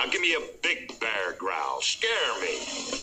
Now give me a big bear growl. Scare me.